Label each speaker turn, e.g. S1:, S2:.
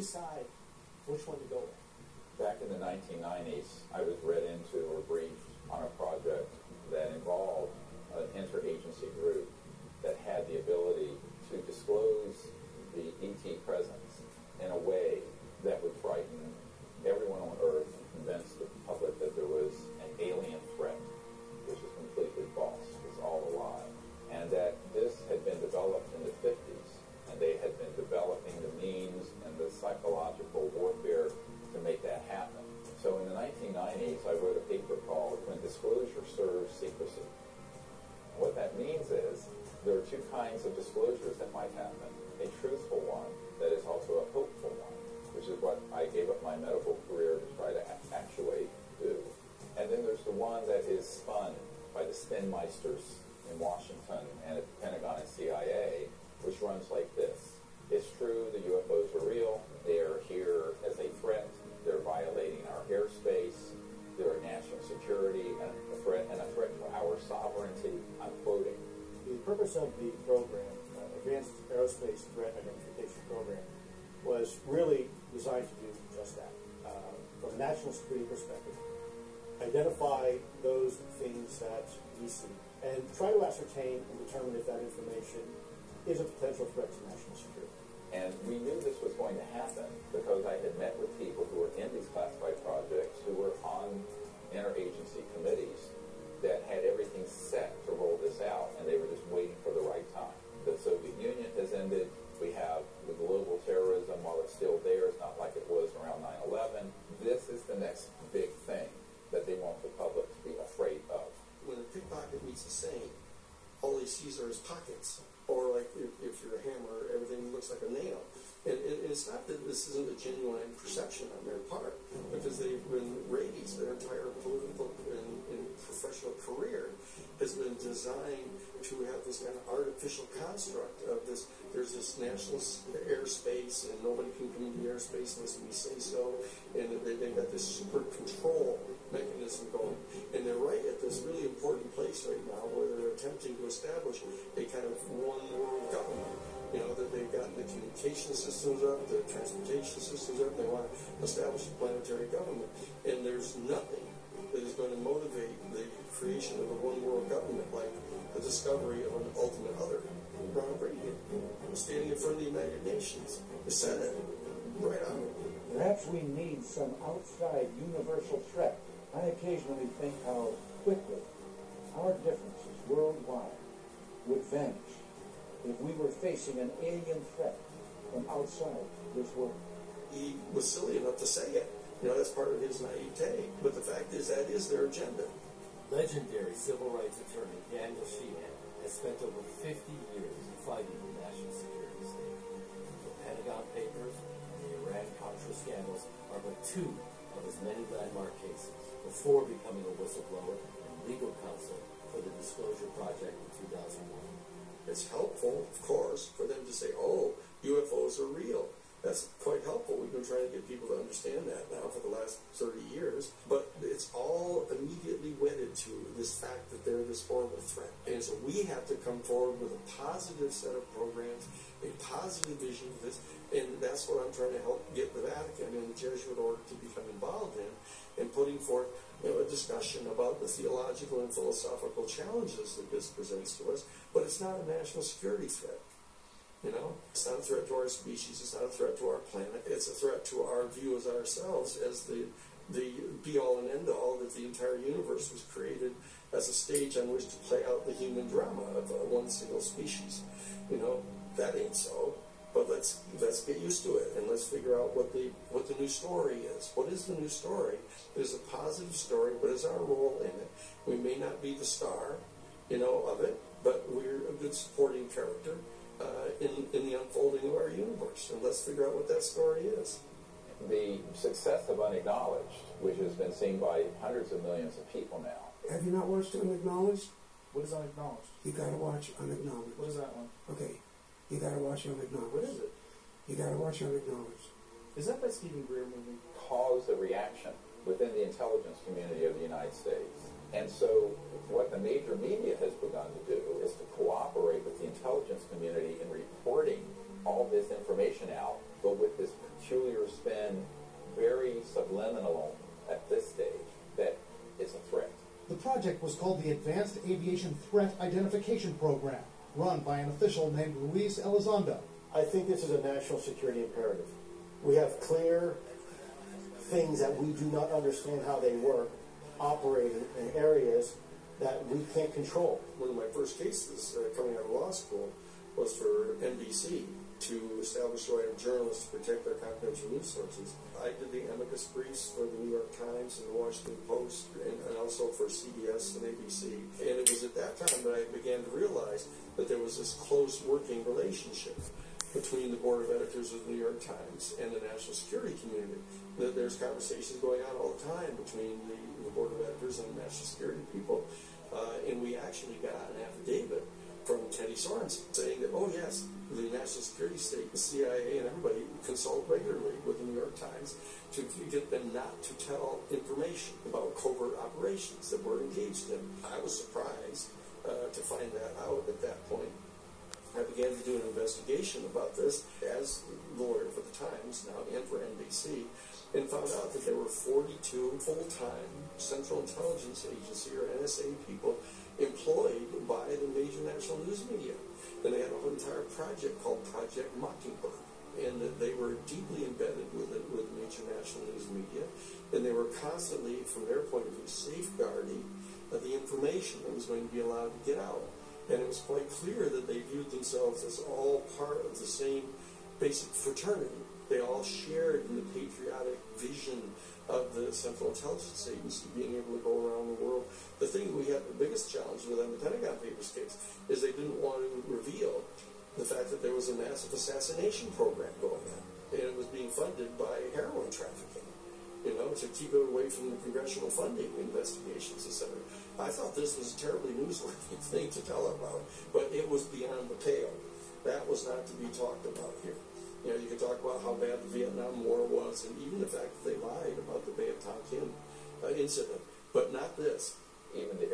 S1: decide which one to go with?
S2: Back in the 1990s, I was read into or briefed on a project that involved an interagency group that had the ability two kinds of disclosures that might happen. A truthful one that is also a hopeful one, which is what I gave up my medical career to try to actuate do. And then there's the one that is spun by the spinmeisters in Washington and at
S1: purpose of the program, uh, Advanced Aerospace Threat Identification Program, was really designed to do just that. Uh, from a national security perspective, identify those things that we see and try to ascertain and determine if that information is a potential threat to national security.
S2: And we knew this was going to happen because I had met with people who were in these classified projects who were on interagency committees that had everything set to roll this out, and they were just waiting for the right time. The Soviet Union has ended. We have the global terrorism, while it's still there, it's not like it was around 9-11. This is the next big thing that they want the public to be afraid of.
S3: When a pickpocket meets a saint, his pockets. Or like if, if you're a hammer, everything looks like a nail. And, and it's not that this isn't a genuine perception on their part, because they've been raised, their entire political and, and professional career has been designed to have this kind of artificial construct of this. There's this national airspace, and nobody can come into the airspace unless we say so. And they, they've got this super control mechanism going. And they're right at this really important place right now where they're attempting to establish a kind of one world government. You know, that they've gotten the communication systems up, the transportation systems up, they want to establish a planetary government. And there's nothing that is going to motivate the creation of a one world government like the discovery of an ultimate other. Ronald Reagan, standing in front of the United Nations, the Senate, right on.
S4: Perhaps we need some outside universal threat. I occasionally think how quickly our differences worldwide would vanish if we were facing an alien threat from outside this world.
S3: He was silly enough to say it. You know, that's part of his naivete. But the fact is, that is their agenda.
S5: Legendary civil rights attorney Daniel Sheehan has spent over 50 years fighting the national security state. The Pentagon Papers and the Iran-Contra scandals are but two of his many landmark cases before becoming a whistleblower and legal counsel for the Disclosure Project in 2001.
S3: It's helpful, of course, for them to say, oh, UFOs are real. That's quite helpful. We've been trying to get people to understand that now for the last 30 years. But it's all immediately wedded to this fact that they're this horrible threat. And so we have to come forward with a positive set of programs, a positive vision of this. And that's what I'm trying to help get the Vatican Jesuit order to become involved in, in putting forth you know, a discussion about the theological and philosophical challenges that this presents to us. But it's not a national security threat. You know, it's not a threat to our species. It's not a threat to our planet. It's a threat to our view as ourselves as the the be all and end all that the entire universe was created as a stage on which to play out the human drama of uh, one single species. You know, that ain't so. But let's let's get used to it and let's figure out what the what the new story is. What is the new story? There's a positive story. What is our role in it? We may not be the star, you know, of it, but we're a good supporting character uh, in, in the unfolding of our universe. And let's figure out what that story is.
S2: The success of Unacknowledged, which has been seen by hundreds of millions of people now.
S6: Have you not watched Unacknowledged?
S1: What is unacknowledged?
S6: You gotta watch Unacknowledged.
S1: What is that one?
S6: Okay, you gotta watch Unacknowledged.
S1: What is it?
S6: You gotta watch Unacknowledged.
S1: Is that that Steven Greer movie?
S2: Caused a reaction within the intelligence community of the United States. And so what the major media has begun to do is to cooperate with the intelligence community in reporting all this information out but with this peculiar spin, very subliminal at this stage, that it's a threat.
S7: The project was called the Advanced Aviation Threat Identification Program, run by an official named Luis Elizondo.
S1: I think this is a national security imperative. We have clear things that we do not understand how they work operating in areas that we can't control.
S3: One of my first cases uh, coming out of law school was for NBC to establish the right of journalists to protect their confidential news sources. I did the amicus briefs for the New York Times and the Washington Post and, and also for CBS and ABC. And it was at that time that I began to realize that there was this close working relationship between the board of editors of the New York Times and the national security community. That there's conversations going on all the time between the, the board of editors and the national security people. Uh, and we actually got an affidavit from Teddy Sorensen oh yes, the national security state, the CIA, and everybody consult regularly with the New York Times to get them not to tell information about covert operations that we're engaged in. I was surprised uh, to find that out at that point. I began to do an investigation about this as lawyer for the Times now and for NBC, and found out that there were 42 full-time Central Intelligence Agency or NSA people employed by project called Project Mockingbird, and they were deeply embedded with it, with major national news media, and they were constantly, from their point of view, safeguarding the information that was going to be allowed to get out. And it was quite clear that they viewed themselves as all part of the same basic fraternity. They all shared in the patriotic vision of the Central Intelligence Agency being able to go around the world. The thing we had the biggest challenge with on the Pentagon Papers case is they didn't want to reveal the fact that there was a massive assassination program going on. And it was being funded by heroin trafficking, you know, to keep it away from the congressional funding investigations, etc. I thought this was a terribly newsworthy thing to tell about, but it was beyond the pale. That was not to be talked about here. You know, you can talk about how bad the Vietnam War was, and even the fact that they lied about the Bay of Tonkin uh, incident, but not this.
S2: Even the